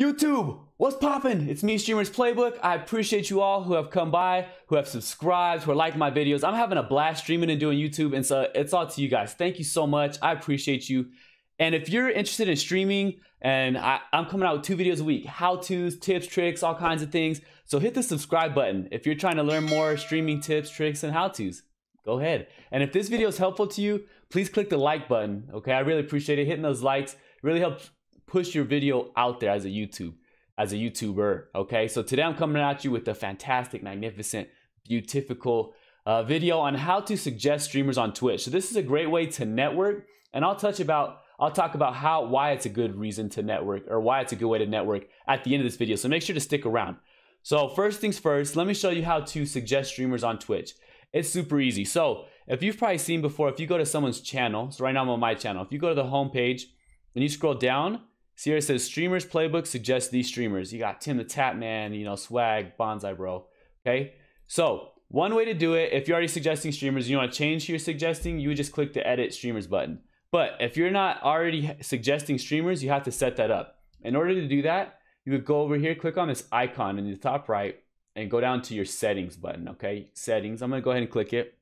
YouTube, what's poppin'? It's me, Streamers Playbook. I appreciate you all who have come by, who have subscribed, who are liking my videos. I'm having a blast streaming and doing YouTube, and so it's all to you guys. Thank you so much. I appreciate you. And if you're interested in streaming, and I, am coming out with two videos a week, how-tos, tips, tricks, all kinds of things. So hit the subscribe button if you're trying to learn more streaming tips, tricks, and how-tos. Go ahead. And if this video is helpful to you, please click the like button. Okay, I really appreciate it. Hitting those likes really helps push your video out there as a YouTube, as a YouTuber. Okay, so today I'm coming at you with a fantastic, magnificent, beautiful uh, video on how to suggest streamers on Twitch. So this is a great way to network, and I'll touch about I'll talk about how why it's a good reason to network or why it's a good way to network at the end of this video. So make sure to stick around. So first things first, let me show you how to suggest streamers on Twitch. It's super easy. So if you've probably seen before, if you go to someone's channel, so right now I'm on my channel, if you go to the home page and you scroll down, It says streamers playbook suggests these streamers. You got Tim the Tatman, you know, Swag, Bonsai Bro. Okay. So one way to do it, if you're already suggesting streamers, you want to change who you're suggesting, you would just click the edit streamers button. But if you're not already suggesting streamers, you have to set that up. In order to do that, you would go over here, click on this icon in the top right, and go down to your settings button. Okay, settings. I'm gonna go ahead and click it.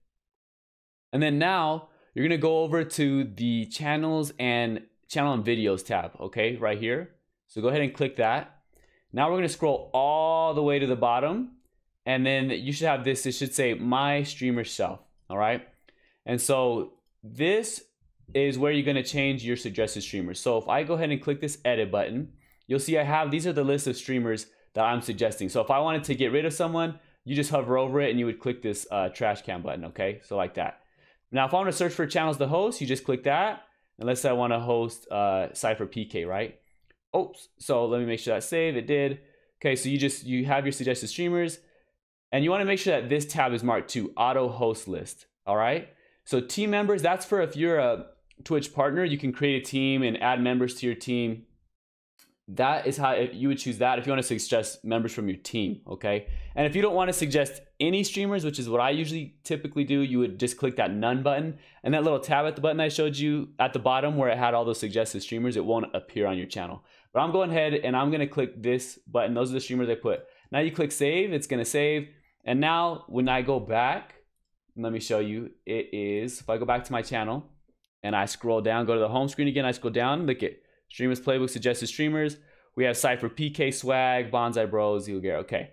And then now you're gonna go over to the channels and channel and videos tab, okay, right here. So go ahead and click that. Now we're gonna scroll all the way to the bottom and then you should have this, it should say my streamer shelf, all right? And so this is where you're gonna change your suggested streamers. So if I go ahead and click this edit button, you'll see I have, these are the list of streamers that I'm suggesting. So if I wanted to get rid of someone, you just hover over it and you would click this uh, trash can button, okay? So like that. Now if I want to search for channels to host, you just click that say I want to host uh, Cypher PK, right? Oops. So let me make sure that save. It did. Okay, so you just you have your suggested streamers, and you want to make sure that this tab is marked to auto host list. All right. So team members, that's for if you're a Twitch partner, you can create a team and add members to your team that is how you would choose that if you want to suggest members from your team okay? And if you don't want to suggest any streamers which is what i usually typically do you would just click that none button. And that little tab at the button i showed you at the bottom where it had all those suggested streamers it won't appear on your channel. But i'm going ahead and i'm going to click this button. Those are the streamers i put. Now you click save it's going to save. And now when i go back let me show you it is if i go back to my channel and i scroll down go to the home screen again i scroll down look at Streamers Playbook suggested streamers. We have Cypher PK Swag, Bonsai Bros, Eagle Okay.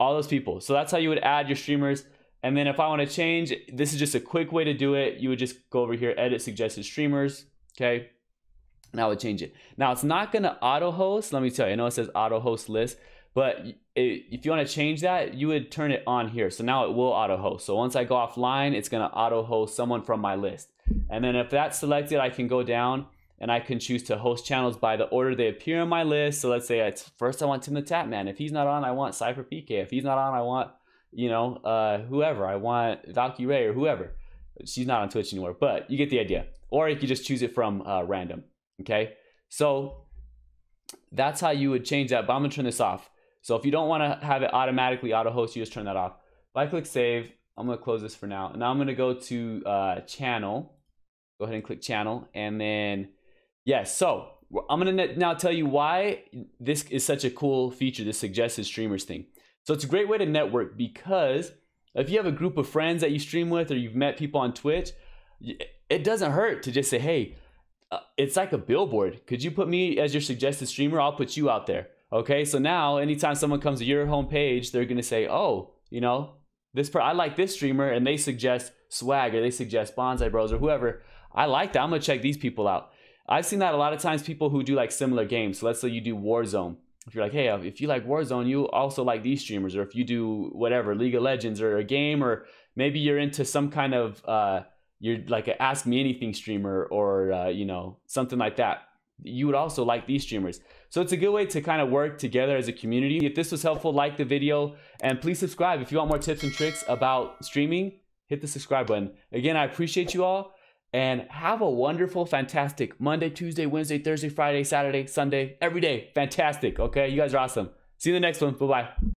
All those people. So that's how you would add your streamers. And then if I want to change, this is just a quick way to do it. You would just go over here, edit suggested streamers. Okay. Now I would change it. Now it's not going to auto host. Let me tell you, I know it says auto host list, but if you want to change that, you would turn it on here. So now it will auto host. So once I go offline, it's going to auto host someone from my list. And then if that's selected, I can go down and I can choose to host channels by the order they appear on my list. So let's say it's first I want Tim the Tatman. If he's not on, I want Cypher PK. If he's not on, I want you know uh, whoever. I want Valkyrae or whoever. She's not on Twitch anymore, but you get the idea. Or you could just choose it from uh, random. Okay, so that's how you would change that. But I'm gonna turn this off. So if you don't want to have it automatically auto host, you just turn that off. If I click save, I'm gonna close this for now. Now I'm gonna go to uh, channel. Go ahead and click channel, and then Yes. So I'm gonna now tell you why this is such a cool feature, this suggested streamers thing. So it's a great way to network because if you have a group of friends that you stream with or you've met people on Twitch, it doesn't hurt to just say, hey, uh, it's like a billboard. Could you put me as your suggested streamer? I'll put you out there. Okay. So now anytime someone comes to your homepage, they're gonna say, oh, you know, this per- I like this streamer and they suggest swag or they suggest bonsai bros or whoever. I like that. I'm gonna check these people out. I've seen that a lot of times people who do like similar games. So let's say you do Warzone. If you're like, hey, if you like Warzone, you also like these streamers, or if you do whatever, League of Legends or a game, or maybe you're into some kind of uh, you're like a Ask Me Anything streamer, or uh, you know something like that. You would also like these streamers. So it's a good way to kind of work together as a community. If this was helpful, like the video and please subscribe. If you want more tips and tricks about streaming, hit the subscribe button. Again, I appreciate you all and have a wonderful, fantastic Monday, Tuesday, Wednesday, Thursday, Friday, Saturday, Sunday, every day. Fantastic. Okay. You guys are awesome. See you in the next one. Bye bye.